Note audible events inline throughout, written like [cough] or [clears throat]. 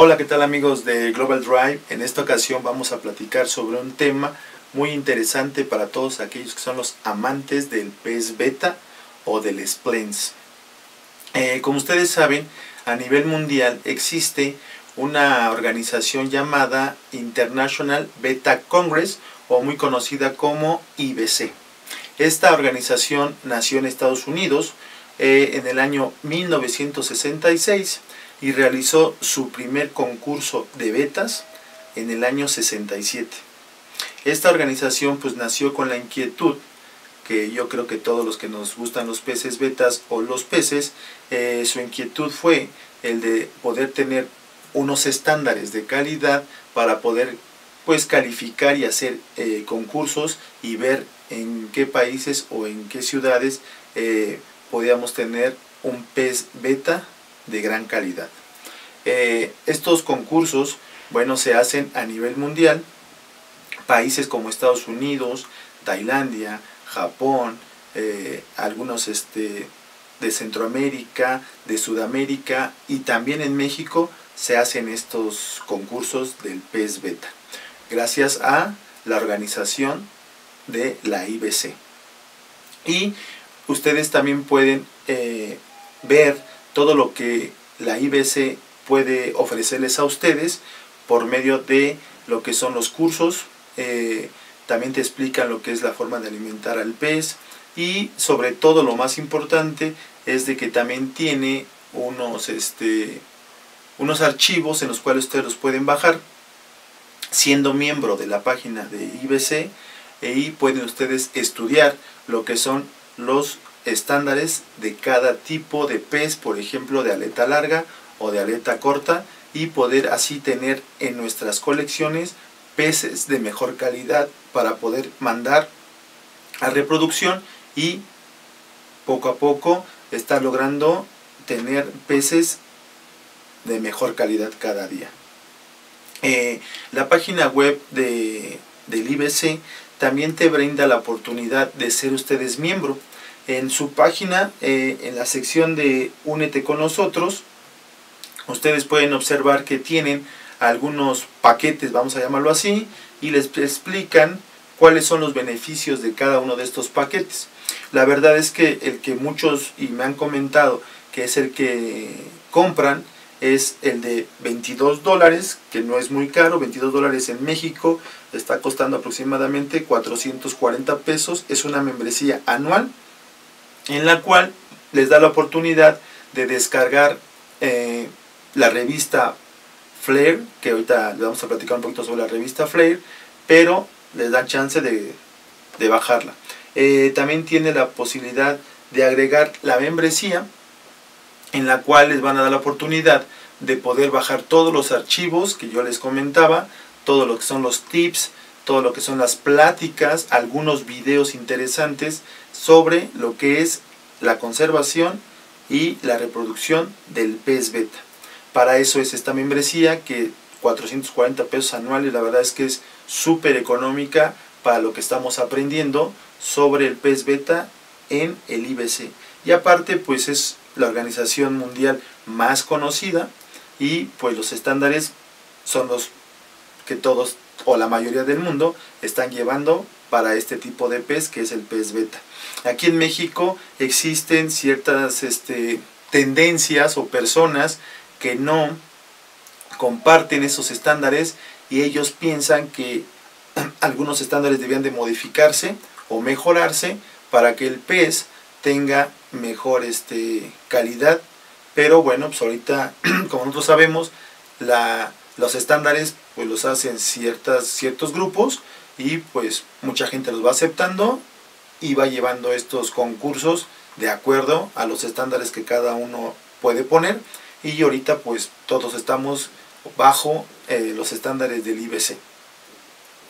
Hola, ¿qué tal amigos de Global Drive? En esta ocasión vamos a platicar sobre un tema muy interesante para todos aquellos que son los amantes del pez beta o del splens. Eh, como ustedes saben, a nivel mundial existe una organización llamada International Beta Congress o muy conocida como IBC. Esta organización nació en Estados Unidos eh, en el año 1966 y realizó su primer concurso de betas en el año 67. Esta organización pues nació con la inquietud que yo creo que todos los que nos gustan los peces betas o los peces, eh, su inquietud fue el de poder tener unos estándares de calidad para poder pues calificar y hacer eh, concursos y ver en qué países o en qué ciudades eh, podíamos tener un pez beta de gran calidad. Eh, estos concursos, bueno, se hacen a nivel mundial. Países como Estados Unidos, Tailandia, Japón, eh, algunos este, de Centroamérica, de Sudamérica y también en México se hacen estos concursos del pez beta. Gracias a la organización de la IBC. Y ustedes también pueden eh, ver todo lo que la IBC puede ofrecerles a ustedes por medio de lo que son los cursos. Eh, también te explican lo que es la forma de alimentar al pez y sobre todo lo más importante es de que también tiene unos, este, unos archivos en los cuales ustedes los pueden bajar siendo miembro de la página de IBC y pueden ustedes estudiar lo que son los estándares de cada tipo de pez, por ejemplo de aleta larga o de aleta corta y poder así tener en nuestras colecciones peces de mejor calidad para poder mandar a reproducción y poco a poco estar logrando tener peces de mejor calidad cada día. Eh, la página web de, del IBC también te brinda la oportunidad de ser ustedes miembro. En su página, eh, en la sección de Únete con nosotros, ustedes pueden observar que tienen algunos paquetes, vamos a llamarlo así, y les explican cuáles son los beneficios de cada uno de estos paquetes. La verdad es que el que muchos, y me han comentado, que es el que compran, es el de 22 dólares, que no es muy caro, 22 dólares en México, está costando aproximadamente 440 pesos, es una membresía anual, en la cual les da la oportunidad de descargar eh, la revista Flair, que ahorita le vamos a platicar un poquito sobre la revista Flair, pero les dan chance de, bajarla. Eh, también tiene la posibilidad de agregar la membresía, en la cual les van a dar la oportunidad de poder bajar todos los archivos que yo les comentaba, todo lo que son los tips, todo lo que son las pláticas, algunos videos interesantes sobre lo que es la conservación y la reproducción del pez beta. Para eso es esta membresía que 440 pesos anuales, la verdad es que es súper económica para lo que estamos aprendiendo sobre el pez beta en el IBC. Y aparte pues es la organización mundial más conocida y pues los estándares son los que todos o la mayoría del mundo están llevando para este tipo de pez que es el pez beta. Aquí en México existen ciertas este, tendencias o personas que no comparten esos estándares y ellos piensan que [clears throat] algunos estándares debían de modificarse o mejorarse para que el pez tenga mejor este, calidad. Pero bueno, pues ahorita, [clears throat] como nosotros sabemos, la, los estándares pues los hacen ciertas, ciertos grupos y pues mucha gente los va aceptando y va llevando estos concursos de acuerdo a los estándares que cada uno puede poner y ahorita pues todos estamos bajo eh, los estándares del IBC.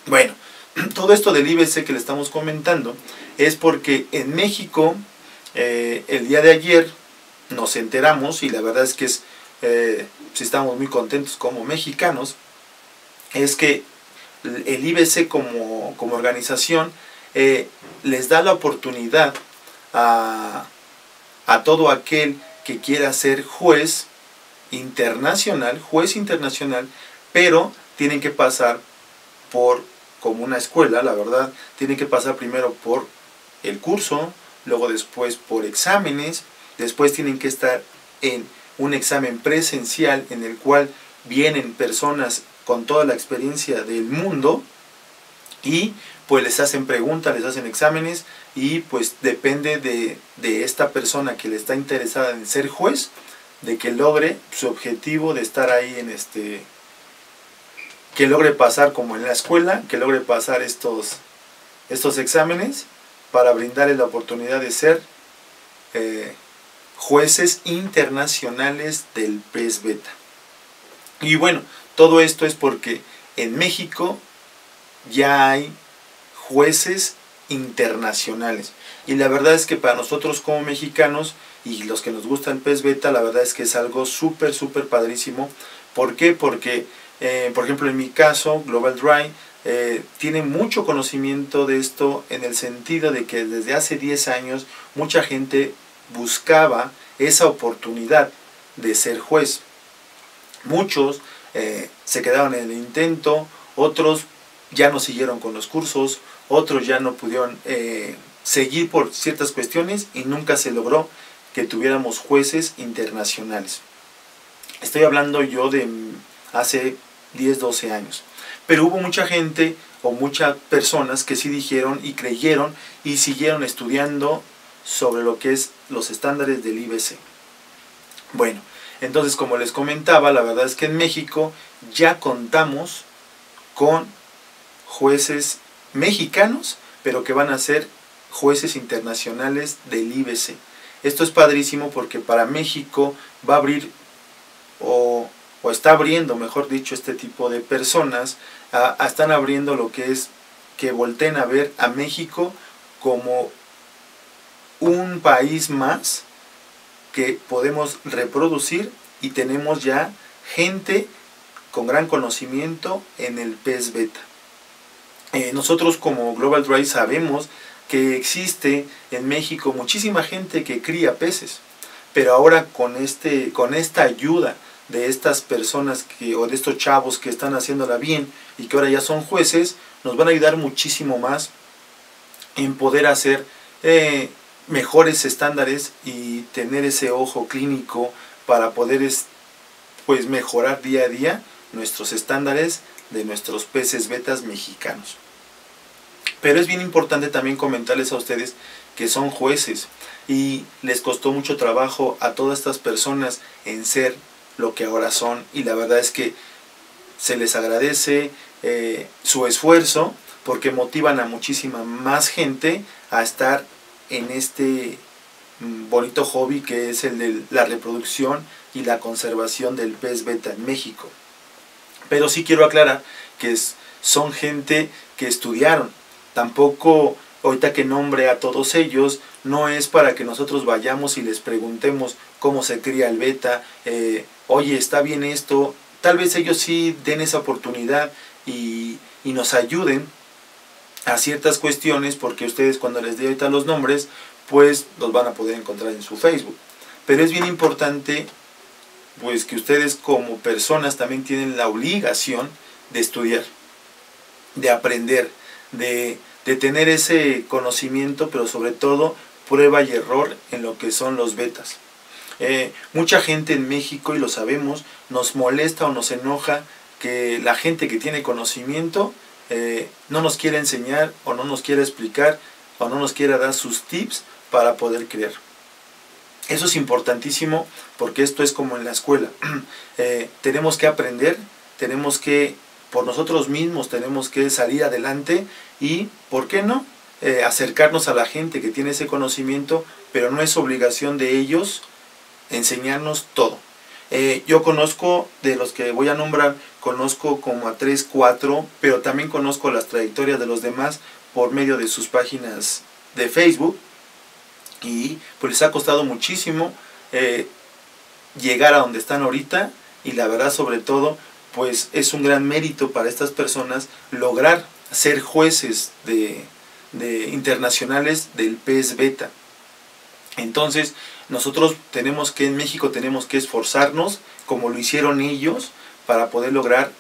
Bueno, [clears throat] todo esto del IBC que le estamos comentando es porque en México eh, el día de ayer nos enteramos y la verdad es que es, eh, si estamos muy contentos como mexicanos, es que el IBC como, como organización les da la oportunidad a, a todo aquel que quiera ser juez internacional, juez internacional, pero tienen que pasar por, como una escuela, la verdad, tienen que pasar primero por el curso, luego después por exámenes, después tienen que estar en un examen presencial en el cual vienen personas con toda la experiencia del mundo y pues les hacen preguntas, les hacen exámenes y pues depende de, de esta persona que le está interesada en ser juez, de que logre su objetivo de estar ahí en este que logre pasar como en la escuela, que logre pasar estos, estos exámenes para brindarle la oportunidad de ser eh, jueces internacionales del PES Beta. Y bueno, todo esto es porque en México ya hay jueces internacionales. Y la verdad es que para nosotros como mexicanos y los que nos gusta el pez beta, la verdad es que es algo súper, súper padrísimo. ¿Por qué? Porque, eh, por ejemplo, en mi caso, Global Dry eh, tiene mucho conocimiento de esto en el sentido de que desde hace 10 años mucha gente buscaba esa oportunidad de ser juez. Muchos eh, se quedaron en el intento, otros ya no siguieron con los cursos, otros ya no pudieron seguir por ciertas cuestiones y nunca se logró que tuviéramos jueces internacionales. Estoy hablando yo de hace 10, 12 años. Pero hubo mucha gente o muchas personas que sí dijeron y creyeron y siguieron estudiando sobre lo que es los estándares del IBC. Bueno, entonces como les comentaba, la verdad es que en México ya contamos con jueces mexicanos, pero que van a ser jueces internacionales del IBC. Esto es padrísimo porque para México va a abrir o, está abriendo, mejor dicho, este tipo de personas, están abriendo lo que es que volteen a ver a México como un país más que podemos reproducir y tenemos ya gente con gran conocimiento en el pez beta. Eh, nosotros como Global Drive sabemos que existe en México muchísima gente que cría peces, pero ahora con, este, con esta ayuda de estas personas que, o de estos chavos que están haciéndola bien y que ahora ya son jueces, nos van a ayudar muchísimo más en poder hacer eh, mejores estándares y tener ese ojo clínico para poder pues mejorar día a día nuestros estándares de nuestros peces betas mexicanos. Pero es bien importante también comentarles a ustedes que son jueces y les costó mucho trabajo a todas estas personas en ser lo que ahora son y la verdad es que se les agradece eh, su esfuerzo porque motivan a muchísima más gente a estar en este mm, bonito hobby que es el de la reproducción y la conservación del pez beta en México. Pero sí quiero aclarar que son gente que estudiaron, Tampoco, ahorita que nombre a todos ellos, no es para que nosotros vayamos y les preguntemos cómo se cría el beta, eh, oye, está bien esto. Tal vez ellos sí den esa oportunidad y, y nos ayuden a ciertas cuestiones, porque ustedes cuando les dé ahorita los nombres, pues los van a poder encontrar en su Facebook. Pero es bien importante pues que ustedes como personas también tienen la obligación de estudiar, de aprender, de de tener ese conocimiento, pero sobre todo prueba y error en lo que son los betas. Eh, mucha gente en México, y lo sabemos, nos molesta o nos enoja que la gente que tiene conocimiento eh, no nos quiere enseñar o no nos quiere explicar o no nos quiera dar sus tips para poder creer. Eso es importantísimo porque esto es como en la escuela. [clears throat] Eh, tenemos que aprender, tenemos que por nosotros mismos tenemos que salir adelante y, ¿por qué no? Eh, acercarnos a la gente que tiene ese conocimiento, pero no es obligación de ellos enseñarnos todo. Yo conozco, de los que voy a nombrar, conozco como a 3, 4, pero también conozco las trayectorias de los demás por medio de sus páginas de Facebook y pues les ha costado muchísimo eh, llegar a donde están ahorita y la verdad sobre todo pues es un gran mérito para estas personas lograr ser jueces de, internacionales del PES Beta. Entonces, nosotros tenemos que en México tenemos que esforzarnos como lo hicieron ellos para poder lograr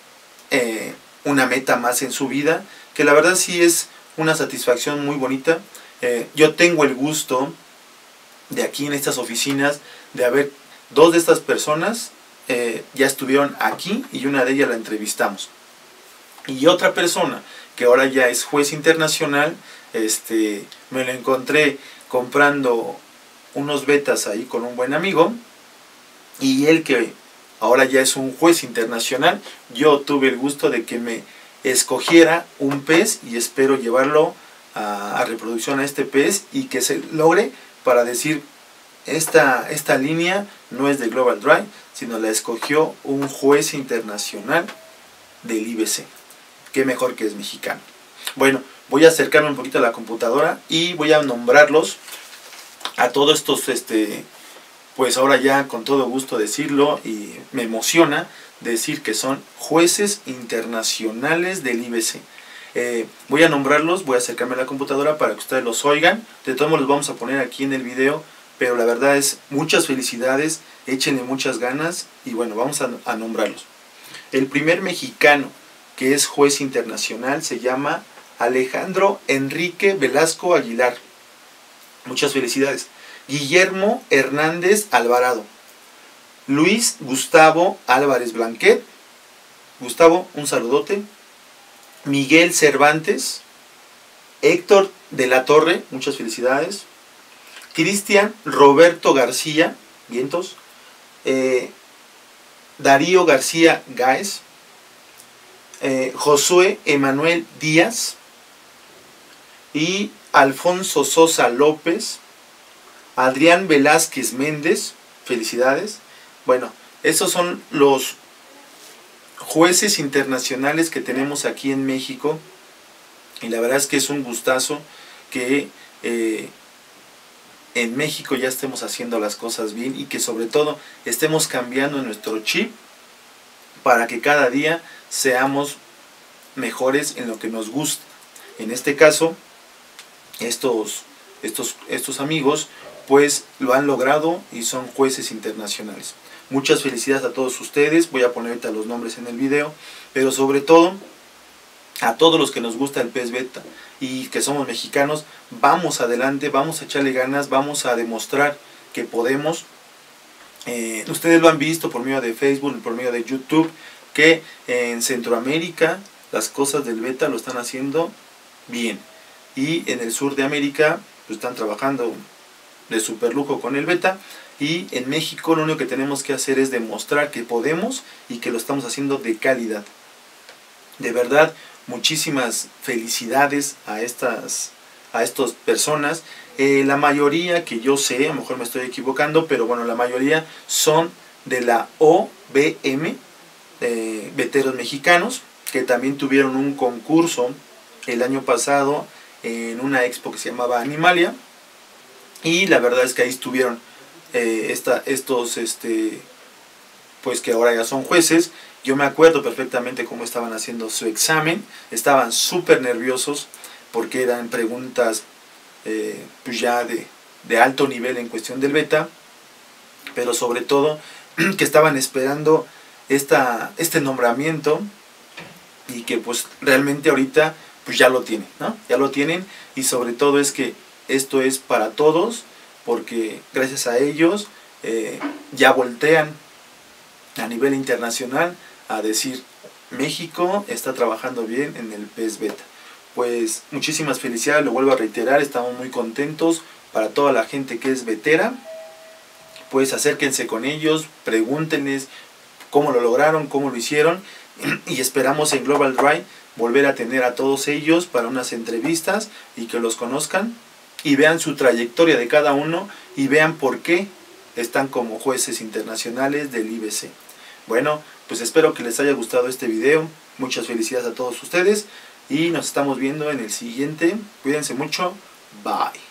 eh, una meta más en su vida, que la verdad sí es una satisfacción muy bonita. Eh, yo tengo el gusto de aquí en estas oficinas de haber dos de estas personas eh, ya estuvieron aquí y una de ellas la entrevistamos. Y otra persona que ahora ya es juez internacional, este, me lo encontré comprando unos betas ahí con un buen amigo y él que ahora ya es un juez internacional, yo tuve el gusto de que me escogiera un pez y espero llevarlo a, reproducción a este pez y que se logre para decir esta, esta línea no es de Global Drive, sino la escogió un juez internacional del IBC. Qué mejor que es mexicano. Bueno, voy a acercarme un poquito a la computadora y voy a nombrarlos a todos estos, este, pues ahora ya con todo gusto decirlo y me emociona decir que son jueces internacionales del IBC. Eh, voy a nombrarlos, voy a acercarme a la computadora para que ustedes los oigan. De todos modos los vamos a poner aquí en el video, pero la verdad es muchas felicidades, échenle muchas ganas y bueno, vamos a, a nombrarlos. El primer mexicano que es juez internacional se llama Alejandro Enrique Velasco Aguilar. Muchas felicidades. Guillermo Hernández Alvarado. Luis Gustavo Álvarez Blanquet. Gustavo, un saludote. Miguel Cervantes. Héctor de la Torre, muchas felicidades. Cristian Roberto García, vientos. Eh, Darío García Gáez. Eh, Josué Emanuel Díaz y Alfonso Sosa López, Adrián Velázquez Méndez, felicidades. Bueno, esos son los jueces internacionales que tenemos aquí en México y la verdad es que es un gustazo que eh, en México ya estemos haciendo las cosas bien y que sobre todo estemos cambiando nuestro chip para que cada día seamos mejores en lo que nos gusta. En este caso, estos, estos, estos amigos pues lo han logrado y son jueces internacionales. Muchas felicidades a todos ustedes, voy a poner ahorita los nombres en el video, pero sobre todo a todos los que nos gusta el pez beta y que somos mexicanos, vamos adelante, vamos a echarle ganas, vamos a demostrar que podemos. Eh, ustedes lo han visto por medio de Facebook, por medio de YouTube, que en Centroamérica las cosas del beta lo están haciendo bien. Y en el sur de América pues, están trabajando de super lujo con el beta. Y en México lo único que tenemos que hacer es demostrar que podemos y que lo estamos haciendo de calidad. De verdad, muchísimas felicidades a estas a personas. Eh, la mayoría que yo sé, a lo mejor me estoy equivocando, pero bueno, la mayoría son de la OBM, eh, veteros mexicanos, que también tuvieron un concurso el año pasado en una expo que se llamaba Animalia. Y la verdad es que ahí estuvieron eh, estos, este, pues que ahora ya son jueces. Yo me acuerdo perfectamente cómo estaban haciendo su examen. Estaban súper nerviosos porque eran preguntas eh, pues ya de, de alto nivel en cuestión del beta. Pero sobre todo [clears throat] que estaban esperando esta, este nombramiento y que pues realmente ahorita pues ya lo tienen, ¿no? Ya lo tienen y sobre todo es que esto es para todos porque gracias a ellos eh, ya voltean a nivel internacional a decir México está trabajando bien en el PES Beta. Pues muchísimas felicidades, lo vuelvo a reiterar, estamos muy contentos para toda la gente que es vetera. Pues acérquense con ellos, pregúntenles cómo lo lograron, cómo lo hicieron y esperamos en Global Drive volver a tener a todos ellos para unas entrevistas y que los conozcan y vean su trayectoria de cada uno y vean por qué están como jueces internacionales del IBC. Bueno, pues espero que les haya gustado este video. Muchas felicidades a todos ustedes y nos estamos viendo en el siguiente. Cuídense mucho. Bye.